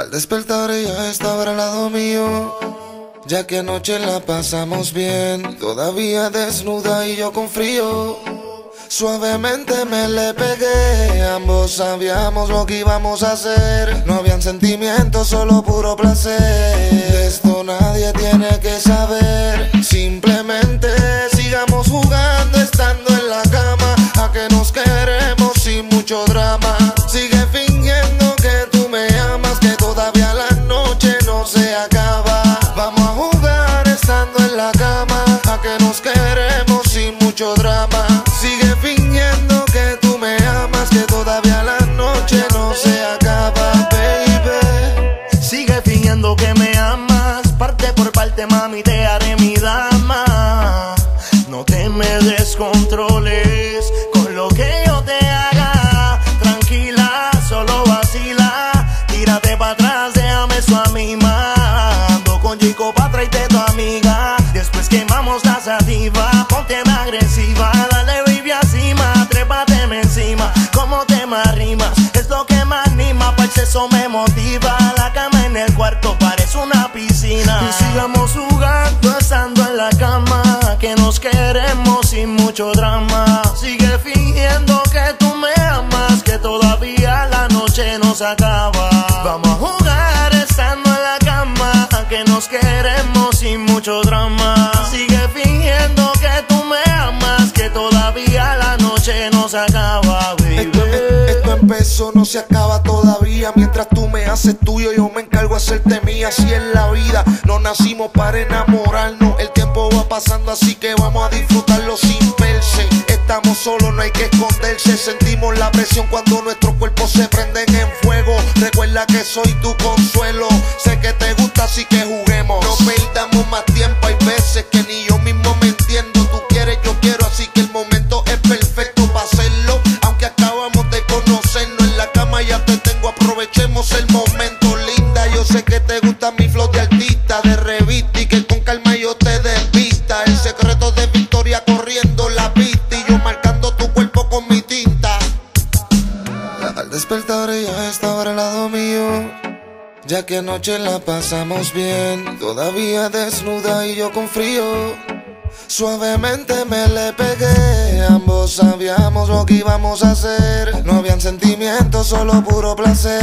Al despertar ella estaba al lado mío, ya que anoche la pasamos bien, todavía desnuda y yo con frío. Suavemente me le pegué, ambos sabíamos lo que íbamos a hacer. No habían sentimientos, solo puro placer. esto nadie tiene que saber. Mami, te haré mi dama. No te me descontroles con lo que yo te haga. Tranquila, solo vacila. Tírate para atrás, déjame eso a mi mando. Con Chico pa' traerte tu amiga. Después quemamos la sativa, ponte más agresiva. Dale, baby, acima, trépateme encima. Como te más rimas, es lo que me anima. Pa' eso me motiva. Sigamos jugando, estando en la cama. Que nos queremos sin mucho drama. Sigue fingiendo que tú me amas. Que todavía la noche no se acaba. Vamos a jugar estando en la cama. Que nos queremos sin mucho drama. Empezó, no se acaba todavía. Mientras tú me haces tuyo, yo me encargo de hacerte mía. Así es la vida, no nacimos para enamorarnos. El tiempo va pasando, así que vamos a disfrutarlo sin verse. Estamos solos, no hay que esconderse. Sentimos la presión cuando nuestros cuerpos se prenden en fuego. Recuerda que soy tu consuelo. Sé que te gusta, así que juguemos. Aprovechemos el momento, linda. Yo sé que te gusta mi flow de artista, de revista. Y que con calma yo te desvista. El secreto de victoria corriendo la pista. Y yo marcando tu cuerpo con mi tinta. Al despertar ella estaba al lado mío. Ya que anoche la pasamos bien, todavía desnuda y yo con frío. Suavemente me le pegué, ambos sabíamos lo que íbamos a hacer. No habían sentimientos, solo puro placer.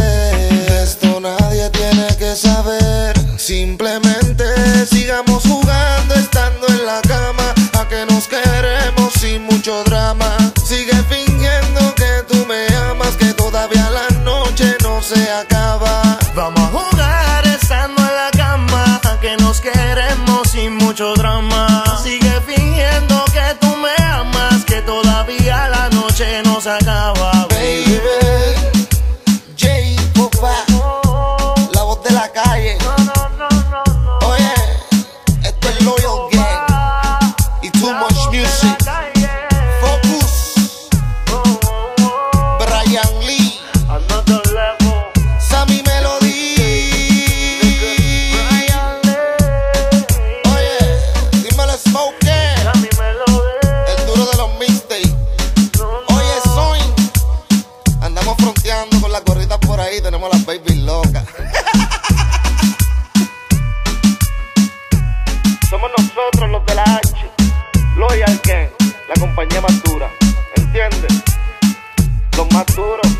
Esto nadie tiene que saber. Simplemente sigamos jugando estando en la cama. A que nos queremos sin mucho drama. Sigue fingiendo que tú me amas, que todavía la noche no se acaba. Vamos a jugar estando en la cama. Que nos queremos sin mucho drama. Noche no los de la H, Loyal Gang, la compañía más dura, ¿entiendes? Los más duros.